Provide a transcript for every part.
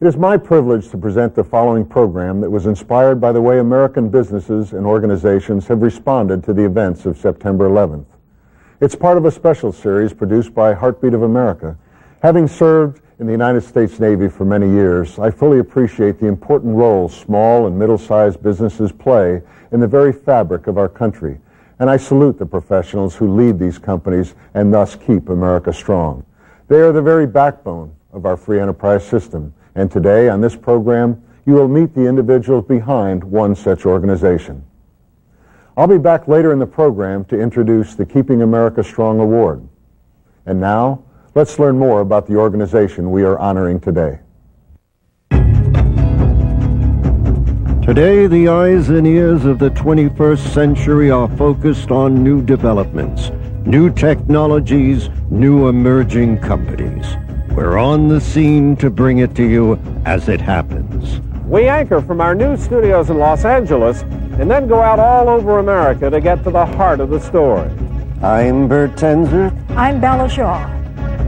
It is my privilege to present the following program that was inspired by the way American businesses and organizations have responded to the events of September 11th. It's part of a special series produced by Heartbeat of America. Having served in the United States Navy for many years, I fully appreciate the important role small and middle-sized businesses play in the very fabric of our country. And I salute the professionals who lead these companies and thus keep America strong. They are the very backbone of our free enterprise system and today, on this program, you will meet the individuals behind one such organization. I'll be back later in the program to introduce the Keeping America Strong Award. And now, let's learn more about the organization we are honoring today. Today, the eyes and ears of the 21st century are focused on new developments, new technologies, new emerging companies. We're on the scene to bring it to you as it happens. We anchor from our new studios in Los Angeles and then go out all over America to get to the heart of the story. I'm Bert Tenzer. I'm Bella Shaw.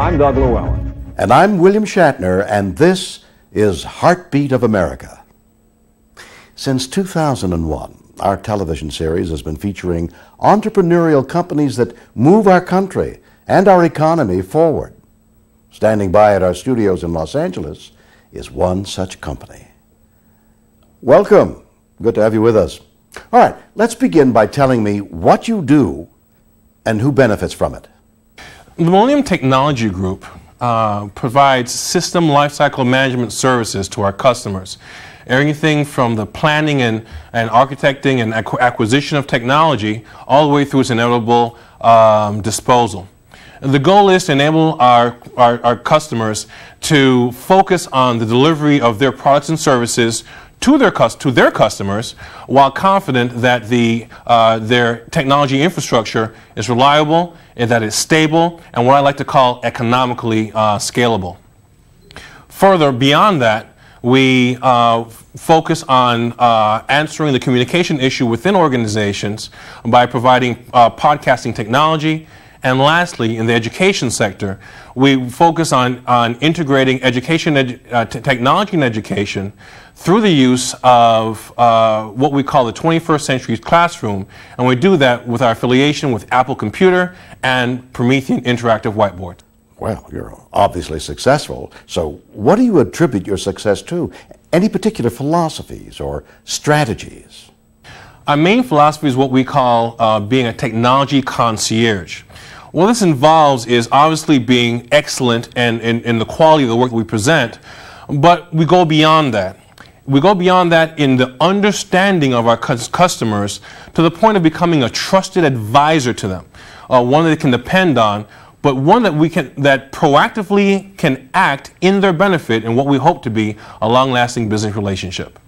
I'm Doug Llewellyn. And I'm William Shatner, and this is Heartbeat of America. Since 2001, our television series has been featuring entrepreneurial companies that move our country and our economy forward. Standing by at our studios in Los Angeles is one such company. Welcome. Good to have you with us. All right, let's begin by telling me what you do and who benefits from it. The Millennium Technology Group uh, provides system lifecycle management services to our customers. Everything from the planning and, and architecting and acquisition of technology all the way through its inevitable um, disposal. The goal is to enable our, our, our, customers to focus on the delivery of their products and services to their, to their customers while confident that the, uh, their technology infrastructure is reliable and that it's stable and what I like to call economically uh, scalable. Further, beyond that, we uh, focus on uh, answering the communication issue within organizations by providing uh, podcasting technology and lastly, in the education sector, we focus on, on integrating education, edu uh, technology and education through the use of uh, what we call the 21st century classroom. And we do that with our affiliation with Apple Computer and Promethean Interactive Whiteboard. Well, you're obviously successful. So, what do you attribute your success to? Any particular philosophies or strategies? Our main philosophy is what we call uh, being a technology concierge. What this involves is obviously being excellent and in the quality of the work that we present, but we go beyond that. We go beyond that in the understanding of our customers to the point of becoming a trusted advisor to them, uh, one that they can depend on, but one that we can that proactively can act in their benefit in what we hope to be a long-lasting business relationship.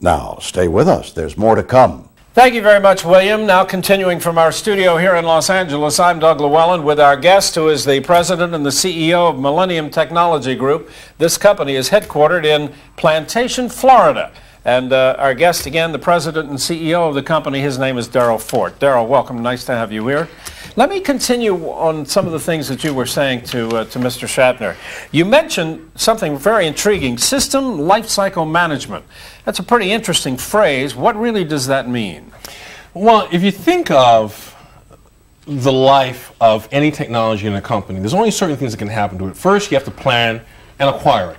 Now, stay with us. There's more to come. Thank you very much, William. Now, continuing from our studio here in Los Angeles, I'm Doug Llewellyn with our guest, who is the president and the CEO of Millennium Technology Group. This company is headquartered in Plantation, Florida. And uh, our guest, again, the president and CEO of the company, his name is Darrell Forte. Darrell, welcome. Nice to have you here. Let me continue on some of the things that you were saying to, uh, to Mr. Shatner. You mentioned something very intriguing system lifecycle management. That's a pretty interesting phrase. What really does that mean? Well, if you think of the life of any technology in a company, there's only certain things that can happen to it. First, you have to plan and acquire it.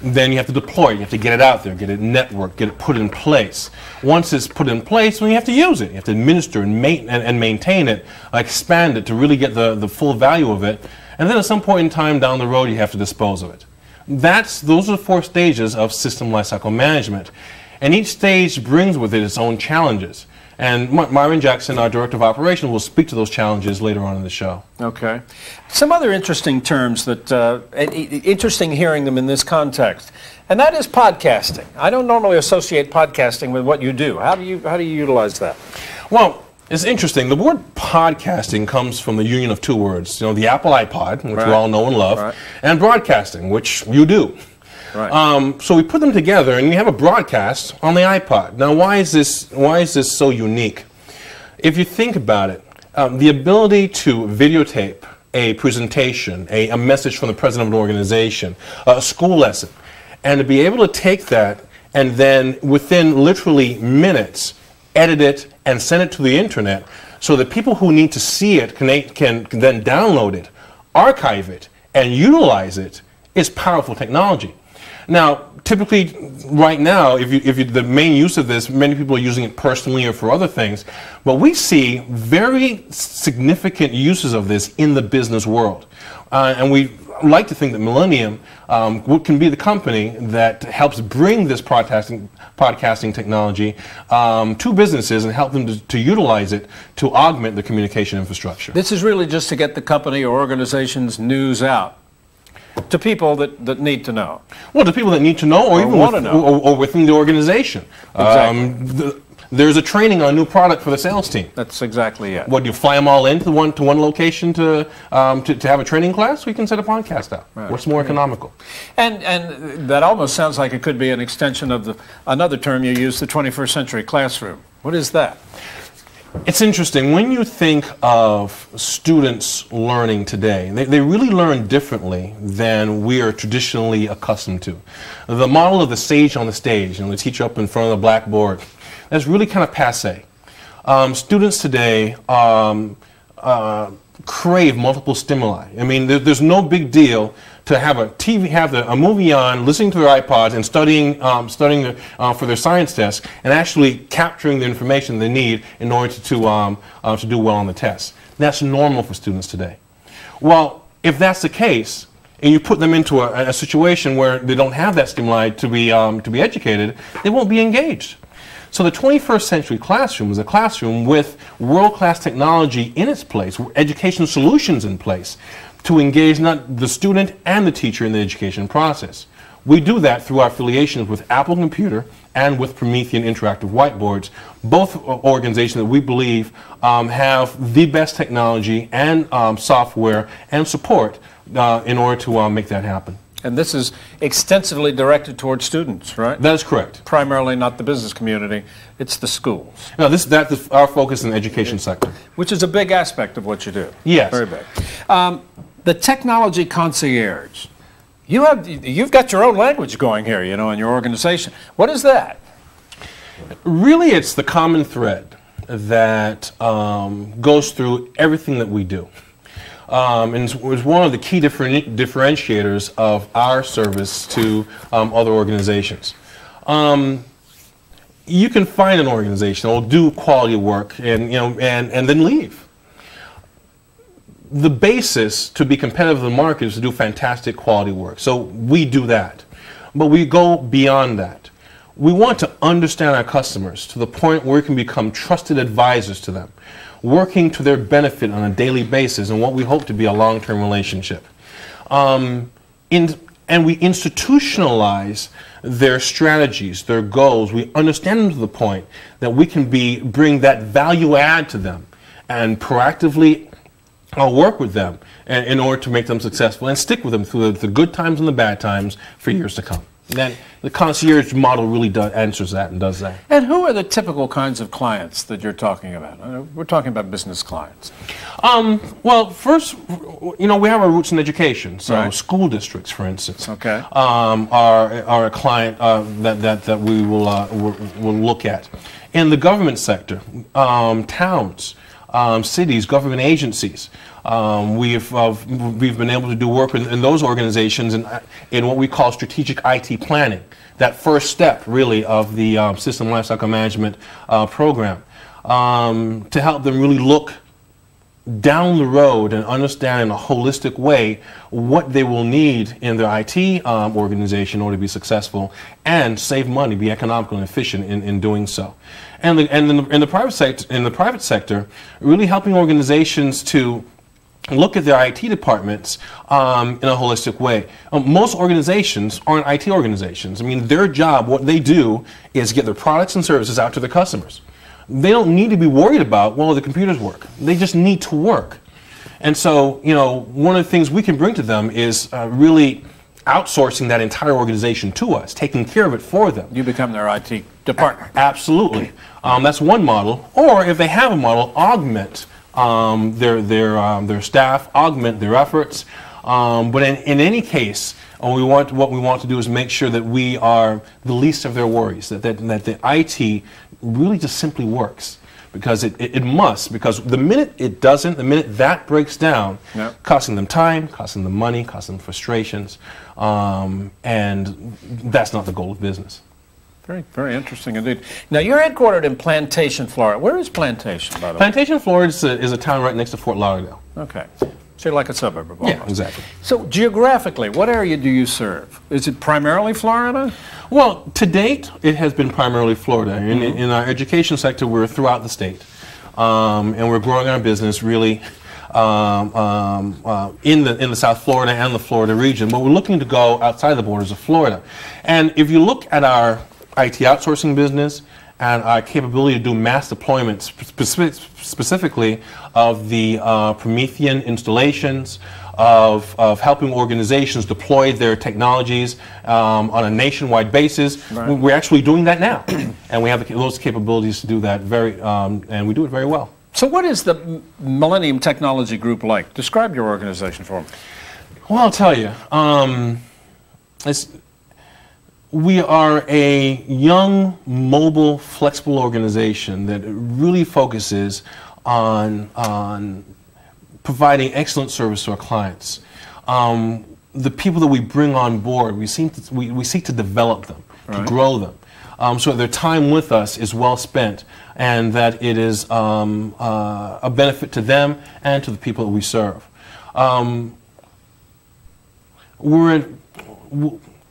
Then you have to deploy it. You have to get it out there, get it networked, get it put in place. Once it's put in place, then you have to use it. You have to administer and, and, and maintain it, expand it to really get the, the full value of it. And then at some point in time down the road, you have to dispose of it. That's, those are the four stages of system lifecycle management. And each stage brings with it its own challenges. And Myron Jackson, our Director of Operations, will speak to those challenges later on in the show. Okay. Some other interesting terms that, uh, interesting hearing them in this context, and that is podcasting. I don't normally associate podcasting with what you do. How do you, how do you utilize that? Well, it's interesting. The word podcasting comes from the union of two words. You know, the Apple iPod, which right. we all know and love, right. and broadcasting, which you do. Right. Um, so we put them together, and you have a broadcast on the iPod. Now, why is this? Why is this so unique? If you think about it, um, the ability to videotape a presentation, a, a, message from the president of an organization, a school lesson, And to be able to take that and then within literally minutes, edit it and send it to the internet so that people who need to see it can, can, can then download it, archive it, and utilize it is powerful technology. Now, typically, right now, if you, if you, the main use of this, many people are using it personally or for other things, but we see very significant uses of this in the business world. Uh, and we like to think that Millennium um, can be the company that helps bring this podcasting, podcasting technology um, to businesses and help them to, to, utilize it to augment the communication infrastructure. This is really just to get the company or organization's news out to people that, that need to know. Well, to people that need to know, or, or even want with, to know. Or, or, within the organization. Exactly. Um, the, there's a training on a new product for the sales team. That's exactly it. What do you fly them all into one to one location to um, to, to, have a training class? We can set a podcast out. Right. What's more economical? And and that almost sounds like it could be an extension of the another term you use, the 21st century classroom. What is that? It's interesting. When you think of students learning today, they, they really learn differently than we are traditionally accustomed to. The model of the sage on the stage, you know, the teacher up in front of the blackboard, that's really kind of passe. Um, students today um, uh, crave multiple stimuli. I mean, there, there's no big deal to have a TV, have the, a movie on, listening to their iPods, and studying, um, studying the, uh, for their science test, and actually capturing the information they need in order to, to, um, uh, to do well on the test. That's normal for students today. Well, if that's the case, and you put them into a, a situation where they don't have that stimuli to be, um, to be educated, they won't be engaged. So the 21st century classroom is a classroom with world-class technology in its place, education solutions in place, to engage not the student and the teacher in the education process. We do that through our affiliations with Apple Computer and with Promethean Interactive Whiteboards, both organizations that we believe um, have the best technology and um, software and support uh, in order to uh, make that happen. And this is extensively directed towards students, right? That is correct. Primarily not the business community, it's the schools. No, this that's our focus in the education sector. Which is a big aspect of what you do. Yes. Very big. Um, the technology concierge. You have, you've got your own language going here, you know, in your organization. What is that? Really, it's the common thread that um, goes through everything that we do. Um, and it was one of the key differentiators of our service to um, other organizations. Um, you can find an organization that will do quality work and, you know, and, and then leave the basis to be competitive in the market is to do fantastic quality work. So we do that. But we go beyond that. We want to understand our customers to the point where we can become trusted advisors to them, working to their benefit on a daily basis in what we hope to be a long-term relationship. Um, in, and we institutionalize their strategies, their goals. We understand them to the point that we can be, bring that value add to them and proactively I'll work with them in order to make them successful and stick with them through the, good times and the bad times for years to come. Then the concierge model really does, answers that and does that. And who are the typical kinds of clients that you're talking about? Uh, we're talking about business clients. Um, well, first, you know, we have our roots in education. So right. school districts, for instance, okay. um, are, are a client uh, that, that, that we will, uh, will, will, look at. In the government sector, um, towns, um, cities, government agencies. Um, we've, uh, we've been able to do work in, in, those organizations in, in what we call strategic IT planning, that first step really of the um, system lifecycle management uh, program, um, to help them really look down the road and understand in a holistic way what they will need in their IT um, organization in order to be successful and save money, be economical and efficient in, in doing so and the, and in the, in the private sector, in the private sector, really helping organizations to look at their IT departments um, in a holistic way. Um, most organizations aren't IT organizations. I mean, their job, what they do, is get their products and services out to their customers. They don't need to be worried about, well, the computers work. They just need to work. And so, you know, one of the things we can bring to them is uh, really outsourcing that entire organization to us, taking care of it for them. You become their IT department. Absolutely. Um, that's one model. Or if they have a model, augment um, their, their, um, their staff, augment their efforts. Um, but in, in any case, uh, we want, what we want to do is make sure that we are the least of their worries, that, that, that the IT really just simply works. Because it, it, it must, because the minute it doesn't, the minute that breaks down, Yep. costing them time, costing them money, costing them frustrations, um, and that's not the goal of business. Very, very interesting indeed. Now, you're headquartered in Plantation, Florida. Where is Plantation, by the way? Plantation, Florida is a, is a town right next to Fort Lauderdale. Okay. You're like a suburb of almost. exactly. So geographically, what area do you serve? Is it primarily Florida? Well, to date, it has been primarily Florida. In, in our education sector, we're throughout the state. Um, and we're growing our business really um, um, uh, in, the, in the South Florida and the Florida region. But we're looking to go outside the borders of Florida. And if you look at our IT outsourcing business and our capability to do mass deployments, speci- specifically of the uh, Promethean installations, of, of helping organizations deploy their technologies um, on a nationwide basis. Right. We're actually doing that now, and we have those capabilities to do that very, um, and we do it very well. So what is the Millennium Technology Group like? Describe your organization for me. Well, I'll tell you. Um, it's, we are a young, mobile, flexible organization that really focuses on, on providing excellent service to our clients. Um, the people that we bring on board, we, seem to, we, we seek to develop them, to grow them, um, so that their time with us is well spent and that it is um, uh, a benefit to them and to the people that we serve. Um, we're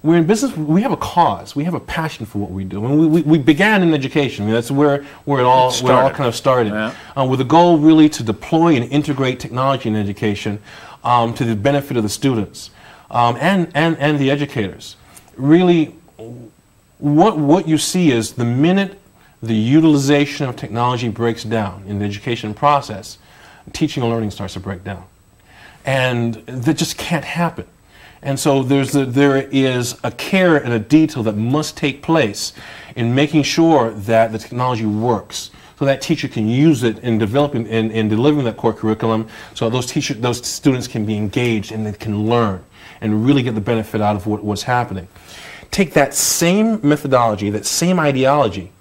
we're in business. We have a cause. We have a passion for what we do. And we, we, we began in education. I mean, that's where, where it all It where it all kind of started, Yeah. uh, with a goal really to deploy and integrate technology in education um, to the benefit of the students um, and, and, and the educators. Really, what, what you see is the minute the utilization of technology breaks down in the education process, teaching and learning starts to break down. And that just can't happen. And so there's a, there is a care and a detail that must take place in making sure that the technology works. So that teacher can use it in developing in, in delivering that core curriculum so those teacher those students can be engaged and they can learn and really get the benefit out of what, what's happening. Take that same methodology, that same ideology,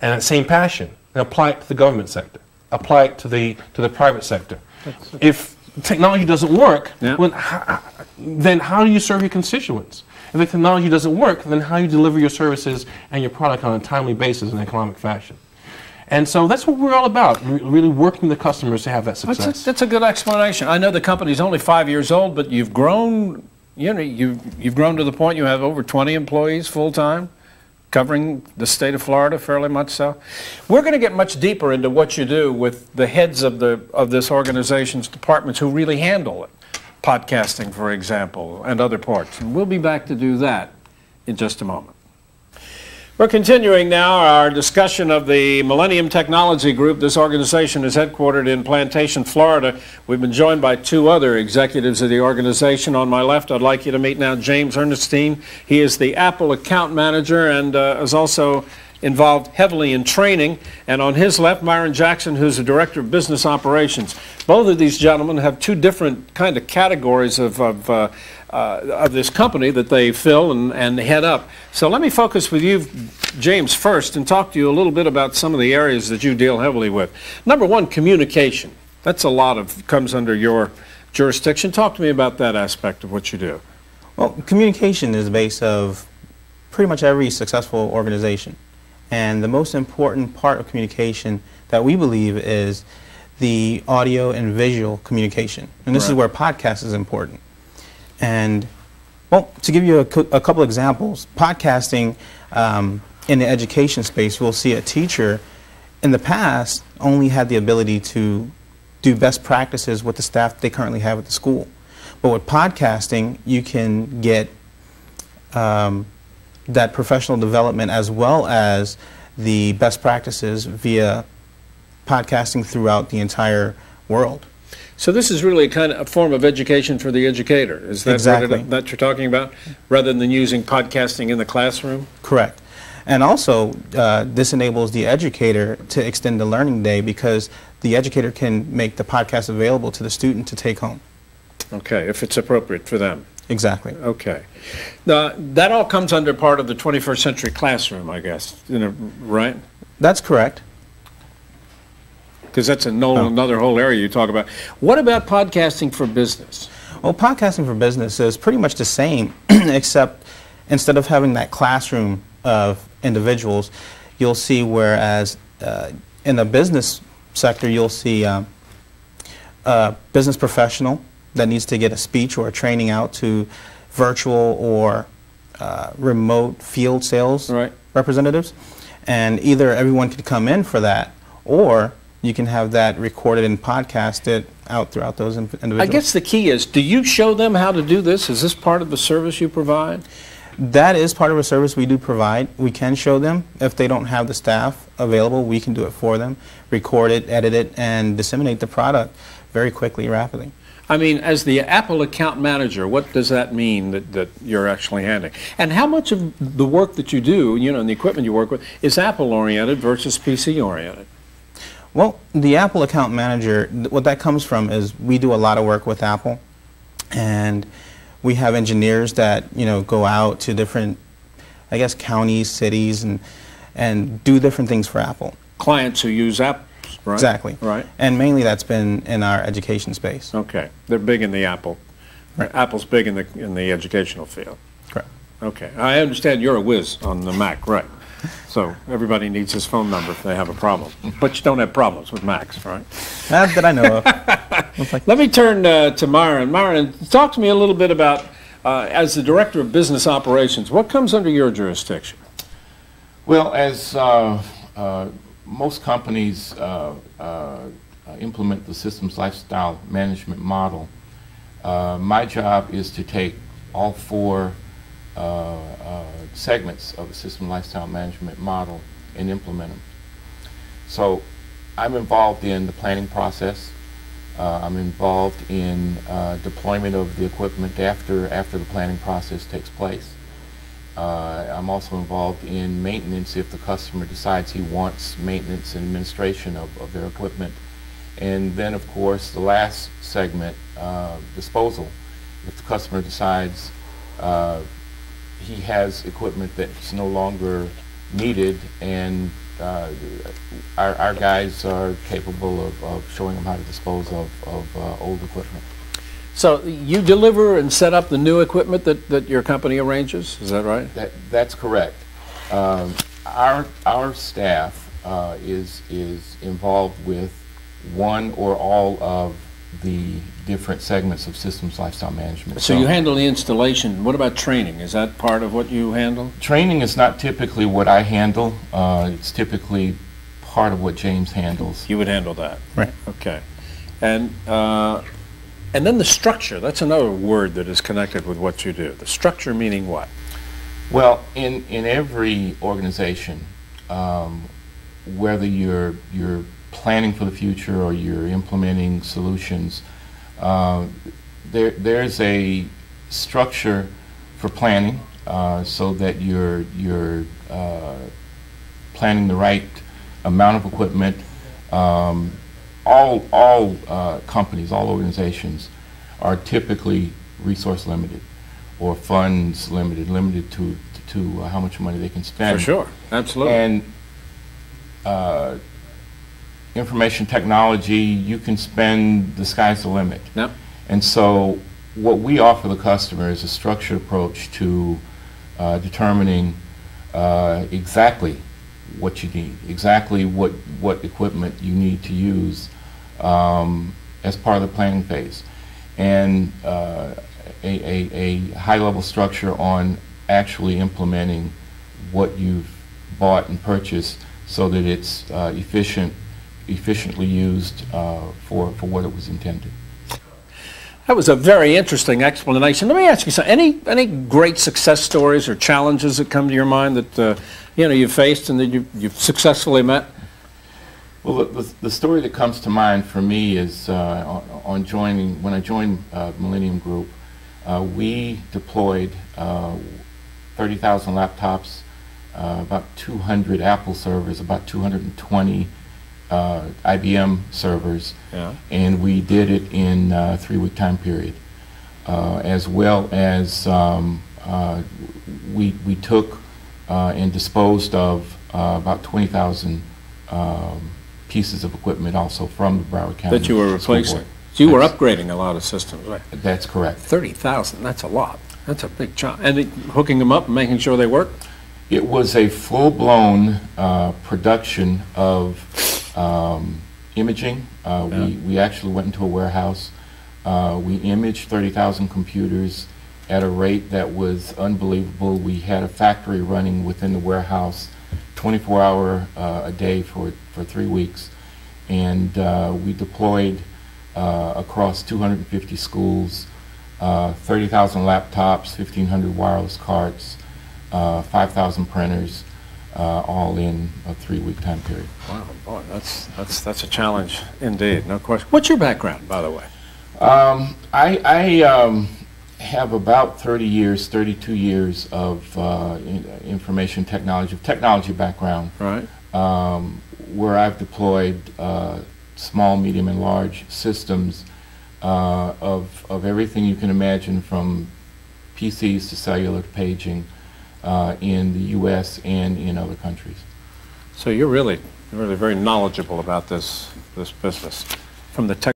and that same passion and apply it to the government sector, apply it to the, to the private sector. If technology doesn't work, Yeah. how, then how do you serve your constituents? If the technology doesn't work, then how do you deliver your services and your product on a timely basis in an economic fashion? And so that's what we're all about, re- really working the customers to have that That's success. a, that's a good explanation. I know the company's only five years old, but you've grown. You know, you've you've grown to the point you have over 20 employees full time, covering the state of Florida fairly much so. We're going to get much deeper into what you do with the heads of the of this organization's departments who really handle it, podcasting, for example, and other parts. And we'll be back to do that in just a moment. We're continuing now our discussion of the Millennium Technology Group. This organization is headquartered in Plantation, Florida. We've been joined by two other executives of the organization. On my left, I'd like you to meet now James Ernestine. He is the Apple account manager and uh, is also involved heavily in training. And on his left, Myron Jackson, who's the director of business operations. Both of these gentlemen have two different kind of categories of, of uh, uh, of this company that they fill and, and head up. So let me focus with you, James, first and talk to you a little bit about some of the areas that you deal heavily with. Number one, communication. That's a lot of, comes under your jurisdiction. Talk to me about that aspect of what you do. Well, communication is the base of pretty much every successful organization. And the most important part of communication that we believe is the audio and visual communication. And this is where podcast is important. And, well, to give you a, a couple examples, podcasting um, in the education space, we'll see a teacher in the past only had the ability to do best practices with the staff they currently have at the school. But with podcasting, you can get um, that professional development as well as the best practices via podcasting throughout the entire world. So this is really a kind of a form of education for the educator. Is that Exactly. it, that you're talking about, rather than using podcasting in the classroom? Correct. And also, uh, this enables the educator to extend the learning day because the educator can make the podcast available to the student to take home. Okay, if it's appropriate for them. Exactly. Okay. Now, that all comes under part of the 21st century classroom, I guess, know, right? That's correct. Because that's a no, Oh. another whole area you talk about. What about podcasting for business? Well, podcasting for business is pretty much the same, except instead of having that classroom of individuals, you'll see whereas uh, in the business sector, you'll see um, a business professional that needs to get a speech or a training out to virtual or uh, remote field sales Right. representatives. And either everyone could come in for that, or you can have that recorded and podcasted out throughout those individuals. I guess the key is, do you show them how to do this? Is this part of the service you provide? That is part of a service we do provide. We can show them. If they don't have the staff available, we can do it for them, record it, edit it, and disseminate the product very quickly, rapidly. I mean, as the Apple account manager, what does that mean that, that you're actually handling? And how much of the work that you do, you know, and the equipment you work with, is Apple oriented versus PC oriented? Well, the Apple account manager, what that comes from is we do a lot of work with Apple, and we have engineers that you know go out to different, I guess, counties, cities, and and do different things for Apple. Clients who use apps, right? Exactly. Right. And mainly that's been in our education space. Okay. They're big in the Apple. Right. Apple's big in the in the educational field. Correct. Okay. I understand you're a whiz on the Mac, right? So everybody needs his phone number if they have a problem. But you don't have problems with Macs, right? Not that I know of. Let me turn uh, to Myron. Myron, talk to me a little bit about, uh, as the Director of Business Operations, what comes under your jurisdiction? Well, as uh, uh, most companies uh, uh, uh, implement the systems lifestyle management model, uh, my job is to take all four uh, segments of the system lifestyle management model and implement them. So I'm involved in the planning process. I'm involved in deployment of the equipment after, after the planning process takes place. Uh, I'm also involved in maintenance if the customer decides he wants maintenance and administration of, of their equipment. And then, of course, the last segment, uh, disposal. If the customer decides uh, he has equipment that's no longer needed and uh, our, our guys are capable of, of showing them how to dispose of, of uh, old equipment. So you deliver and set up the new equipment that, that your company arranges, is that right? That, that's correct. Um, our, our staff uh, is, is involved with one or all of the different segments of systems lifestyle management. So you handle the installation. What about training? Is that part of what you handle? Training is not typically what I handle. Uh, it's typically part of what James handles. You would handle that. Right. Okay. And, uh, and then the structure, that's another word that is connected with what you do. The structure meaning what? Well, in, in every organization, um, whether you're, you're planning for the future or you're implementing solutions, uh, there, there's a structure for planning uh, so that you're, you're uh, planning the right amount of equipment. Um, all all uh, companies, all organizations are typically resource limited or funds limited, limited to, to uh, how much money they can spend. For sure. Absolutely. And uh, information technology, you can spend, the sky's the limit. Yep. And so what we offer the customer is a structured approach to uh, determining uh, exactly what you need, exactly what, what equipment you need to use um, as part of the planning phase. And uh, a, a, a high-level structure on actually implementing what you've bought and purchased so that it's uh, efficient, efficiently used uh, for, for what it was intended. That was a very interesting explanation. Let me ask you something. Any any great success stories or challenges that come to your mind that uh, you know you've faced and that you've, you've successfully met? Well, the, the, the story that comes to mind for me is uh, on, joining, when I joined uh, Millennium Group, uh, we deployed uh, 30,000 laptops, uh, about 200 Apple servers, about 220 uh, IBM servers, Yeah. and we did it in a three-week time period. uh, as well as um, uh, we, we took uh, and disposed of uh, about 20,000 um, pieces of equipment also from the Broward County. That you were School replacing. Board. So you were That's- upgrading a lot of systems, right? That's correct. 30,000, that's a lot. That's a big chunk. And it- hooking them up and making sure they work? It was a full-blown uh, production of um, imaging. Uh. We we actually went into a warehouse. Uh, We imaged 30,000 computers at a rate that was unbelievable. We had a factory running within the warehouse 24-hour a day for for three weeks. And uh, we deployed uh, across 250 schools, uh, 30,000 laptops, 1,500 wireless carts, uh, 5,000 printers, uh, all in a three-week time period. Wow, boy, that's, that's, that's a challenge indeed, no question. What's your background, by the way? Um, I, I um, have about 30 years, 32 years of uh, in- information technology, of technology background, Right? um, where I've deployed uh, small, medium, and large systems uh, of, of everything you can imagine from PCs to cellular paging uh, in the U.S. and in other countries. So you're really, really very knowledgeable about this, this business, from the tech